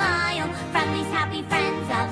smile. From these happy friends of